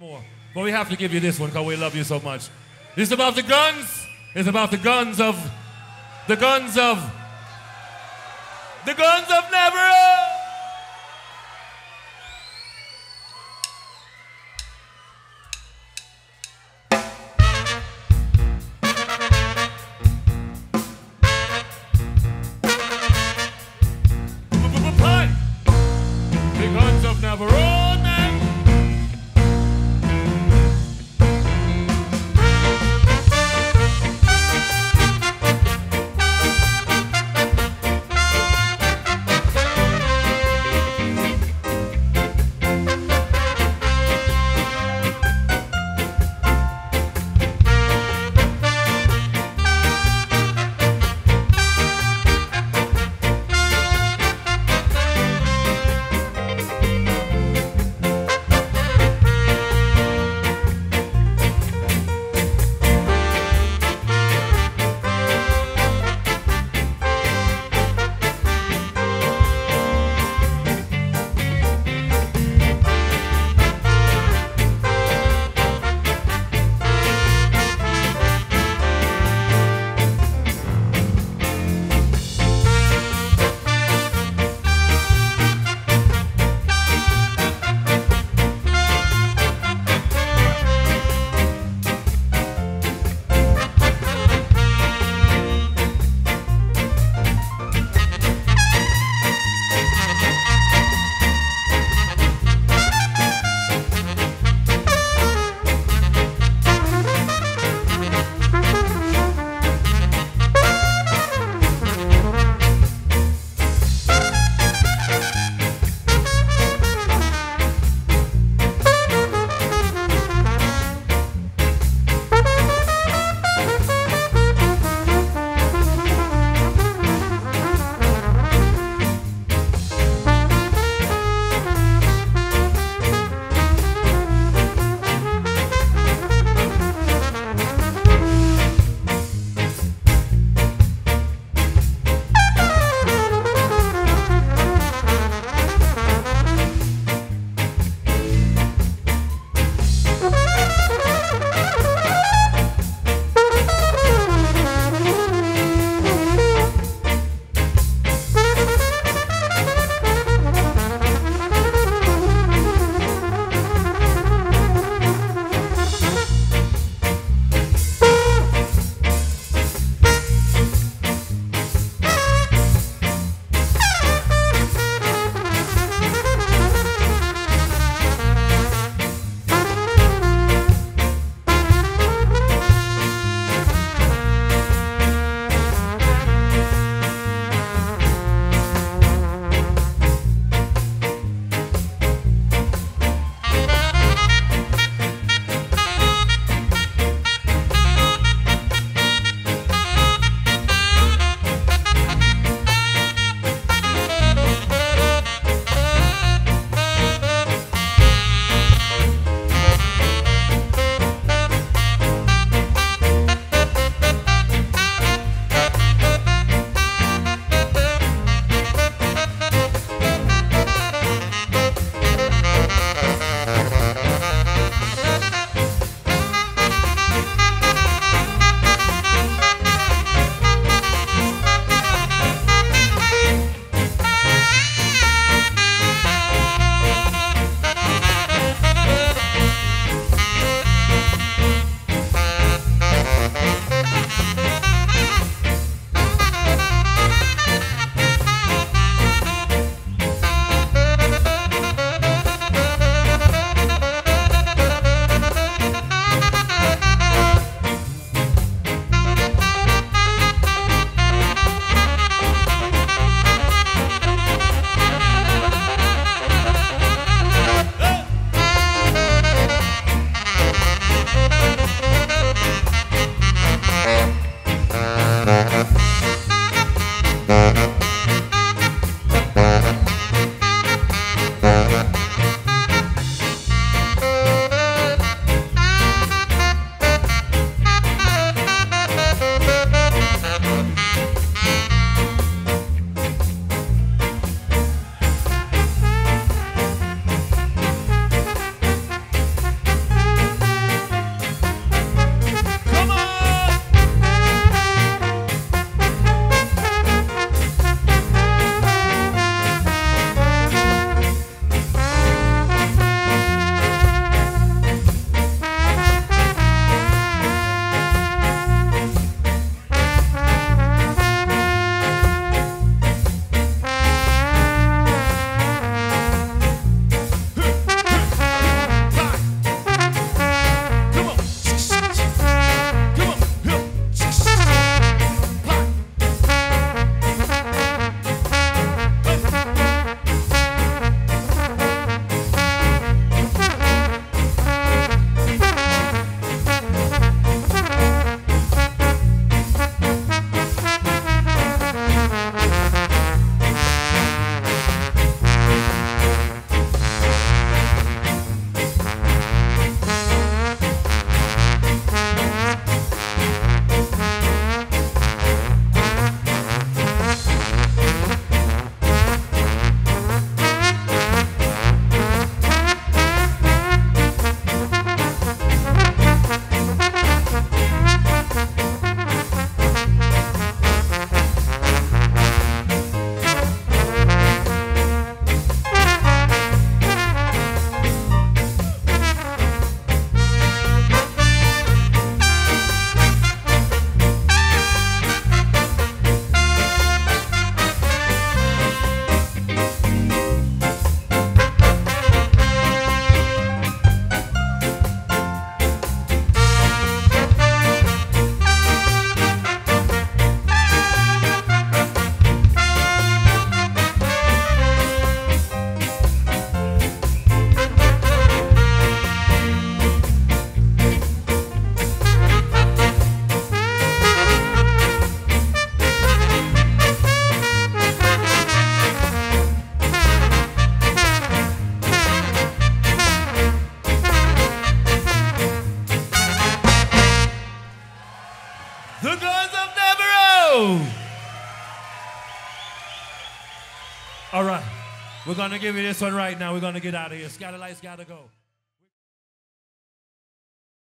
more. But we have to give you this one because we love you so much. This is about the guns. It's about the guns of, the guns of, the guns of never. the Guns of Navarone. All right, we're gonna give you this one right now. We're gonna get out of here. Skatalites gotta go.